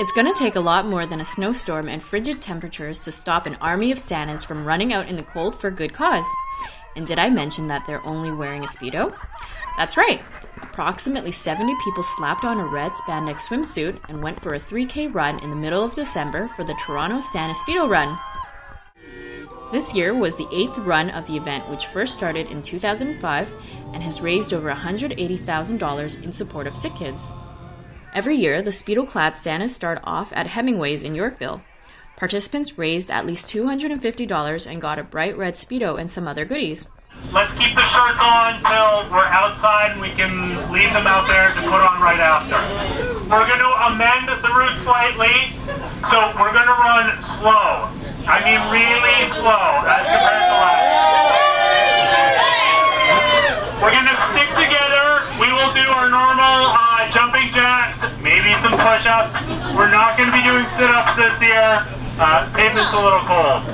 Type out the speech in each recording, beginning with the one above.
It's gonna take a lot more than a snowstorm and frigid temperatures to stop an army of Santas from running out in the cold for good cause. And did I mention that they're only wearing a Speedo? That's right. Approximately 70 people slapped on a red spandex swimsuit and went for a 3K run in the middle of December for the Toronto Santa Speedo Run. This year was the eighth run of the event, which first started in 2005 and has raised over $180,000 in support of sick kids. Every year, the Speedo clad Santas start off at Hemingway's in Yorkville. Participants raised at least $250 and got a bright red Speedo and some other goodies. Let's keep the shirts on till we're outside and we can leave them out there to put on right after. We're going to amend the route slightly, so we're going to run slow. I mean really slow as compared to last. Year. We're going to stick together. We will do our normal uh, jumping jacks, maybe some push-ups. We're not going to be doing sit-ups this year. Uh, pavement's a little cold.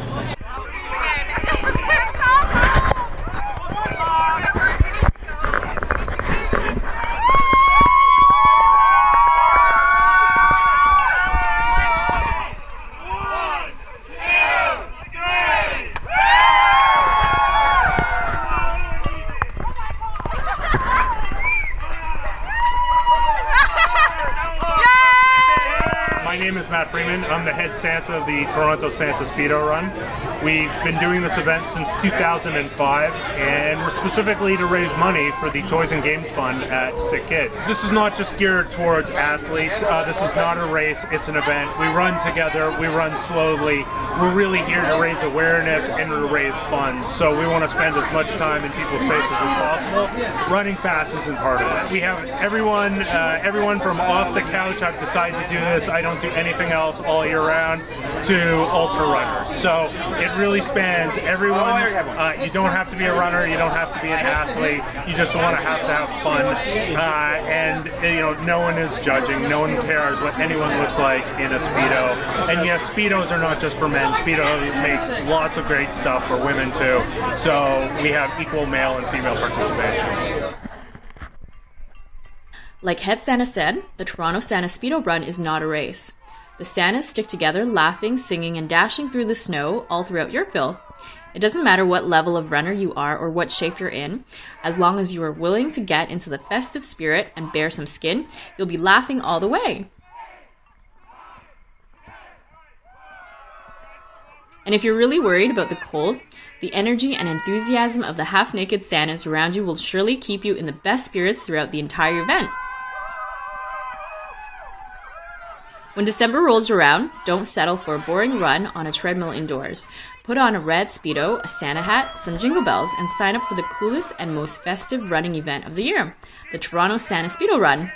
Name is Matt Freeman. I'm the head Santa of the Toronto Santa Speedo Run. We've been doing this event since 2005, and we're specifically to raise money for the Toys and Games Fund at Sick Kids. This is not just geared towards athletes. Uh, this is not a race. It's an event. We run together. We run slowly. We're really here to raise awareness and to raise funds. So we want to spend as much time in people's faces as possible. Running fast isn't part of it. We have everyone, uh, everyone from off the couch. I've decided to do this. I don't do anything else all year round to ultra runners. So it really spans everyone. Uh, you don't have to be a runner. You don't have to be an athlete. You just want to have to have fun. Uh, and you know, no one is judging. No one cares what anyone looks like in a speedo. And yes, speedos are not just for men. Speedo makes lots of great stuff for women too. So we have equal male and female participation. Like Head Santa said, the Toronto Santa Speedo Run is not a race. The Santas stick together, laughing, singing, and dashing through the snow all throughout Yorkville. It doesn't matter what level of runner you are or what shape you're in, as long as you are willing to get into the festive spirit and bare some skin, you'll be laughing all the way. And if you're really worried about the cold, the energy and enthusiasm of the half naked Santas around you will surely keep you in the best spirits throughout the entire event. When December rolls around, don't settle for a boring run on a treadmill indoors. Put on a red Speedo, a Santa hat, some jingle bells, and sign up for the coolest and most festive running event of the year the Toronto Santa Speedo Run.